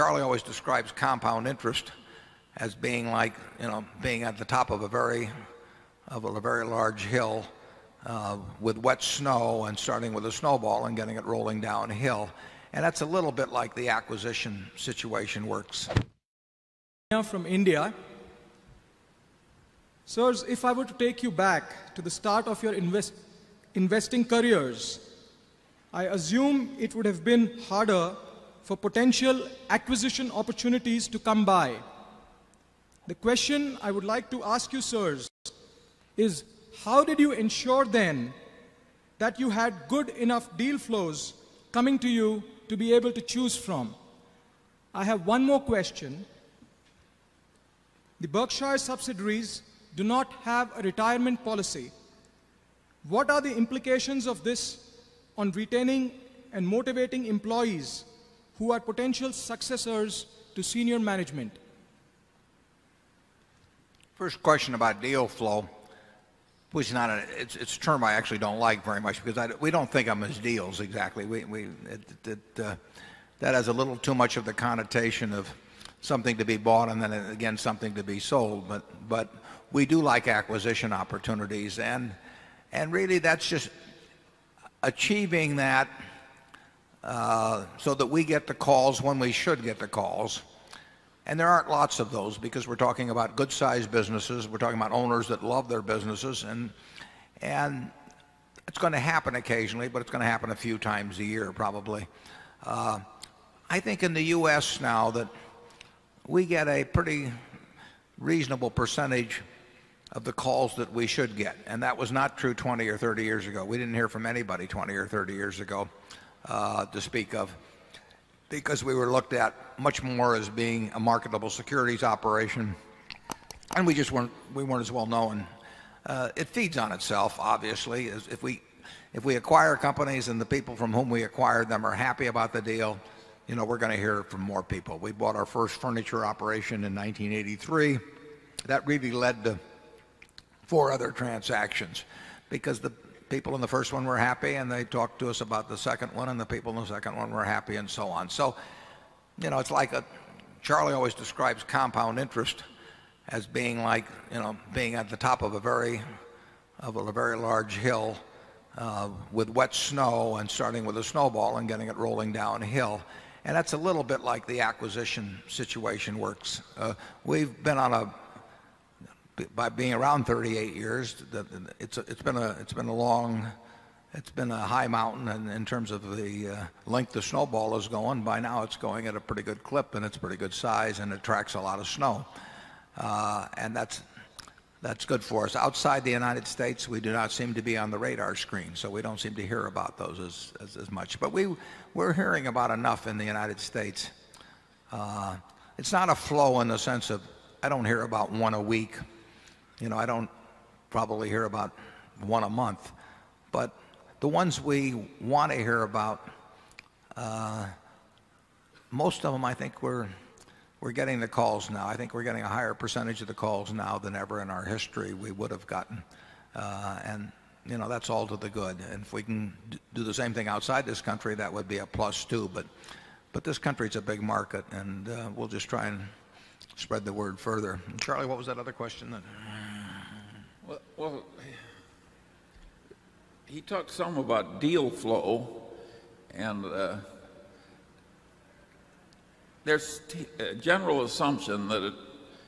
Charlie always describes compound interest as being like, you know, being at the top of a very of a very large hill uh, with wet snow and starting with a snowball and getting it rolling downhill. And that's a little bit like the acquisition situation works. From India. Sirs, if I were to take you back to the start of your invest, investing careers, I assume it would have been harder for potential acquisition opportunities to come by. The question I would like to ask you, sirs, is how did you ensure then that you had good enough deal flows coming to you to be able to choose from? I have one more question. The Berkshire subsidiaries do not have a retirement policy. What are the implications of this on retaining and motivating employees who are potential successors to senior management? First question about deal flow, which is not a it's it's a term I actually don't like very much because I we don't think of them as deals exactly. We we it it uh, that has a little too much of the connotation of something to be bought and then again something to be sold. But but we do like acquisition opportunities and and really that's just achieving that Uh, so that we get the calls when we should get the calls. And there aren't lots of those because we're talking about good sized businesses. We're talking about owners that love their businesses and and it's going to happen occasionally, but it's going to happen a few times a year probably. Uh, I think in the U. S. Now that we get a pretty reasonable percentage of the calls that we should get and that was not true 20 or 30 years ago. We didn't hear from anybody 20 or 30 years ago Uh, to speak of because we were looked at much more as being a marketable securities operation and we just weren't we weren't as well known. Uh, it feeds on itself obviously. If we if we acquire companies and the people from whom we acquired them are happy about the deal, you know, we're going to hear from more people. We bought our first furniture operation in 1983. That really led to 4 other transactions because the people in the first one were happy and they talked to us about the second one and the people in the second one were happy and so on. So, you know, it's like a Charlie always describes compound interest as being like, you know, being at the top of a very of a very large hill uh, with wet snow and starting with a snowball and getting it rolling downhill. And that's a little bit like the acquisition situation works. Uh, we've been on a by being around 38 years, it's been a it's been a long it's been a high mountain in terms of the uh, length the snowball is going. By now, it's going at a pretty good clip and it's pretty good size and attracts a lot of snow. Uh, and that's that's good for us. Outside the United States, we do not seem to be on the radar screen. So we don't seem to hear about those as much. But we we're hearing about enough in the United States. Uh, it's not a flow in the sense of I don't hear about 1 a week. I don't probably hear about 1 a month. But the ones we want to hear about, uh, most of them I think we're we're getting the calls now. I think we're getting a higher percentage of the calls now than ever in our history we would have gotten. Uh, and you know, that's all to the good. And if we can do the same thing outside this country, that would be a plus too. But but this country is a big market and uh, we'll just try and spread the word further. Charlie, what was that other question? Well, he talked some about deal flow and uh, there's a uh, general assumption that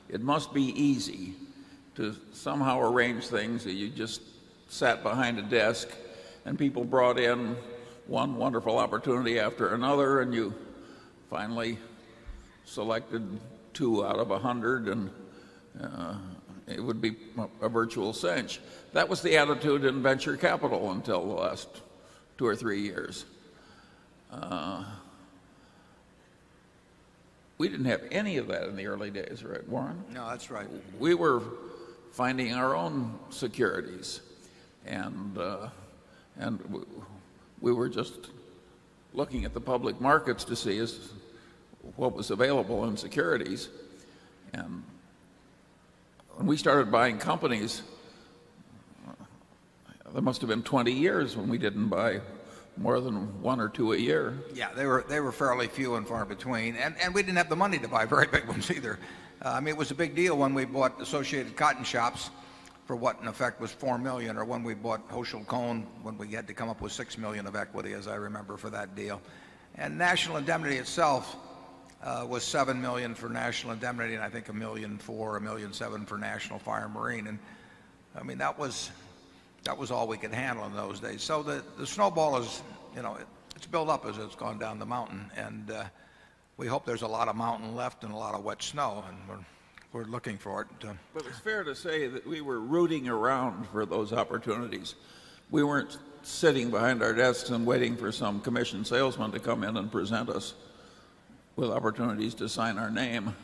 it must be easy to somehow arrange things that you just sat behind a desk and people brought in one wonderful opportunity after another and you finally selected 2 out of a 100 and uh, it would be a virtual cinch. That was the attitude in venture capital until the last 2 or 3 years. Uh, we didn't have any of that in the early days, right, Warren? No, that's right. We were finding our own securities and uh, and we were just looking at the public markets to see is what was available in securities. And when we started buying companies, there must have been 20 years when we didn't buy more than one or two a year. Yeah, they were they were fairly few and far between, and and we didn't have the money to buy very big ones either. Uh, I mean, it was a big deal when we bought Associated Cotton Shops for what in effect was four million, or when we bought Hochschild Kohn when we had to come up with six million of equity, as I remember, for that deal. And National Indemnity itself uh, was seven million for National Indemnity, and I think a million four, a million seven for National Fire and Marine. And I mean, that was that was all we could handle in those days. So the, the snowball is, you know, it's built up as it's gone down the mountain. And uh, we hope there's a lot of mountain left and a lot of wet snow. And we're, we're looking for it. But it's fair to say that we were rooting around for those opportunities. We weren't sitting behind our desks and waiting for some commission salesman to come in and present us with opportunities to sign our name.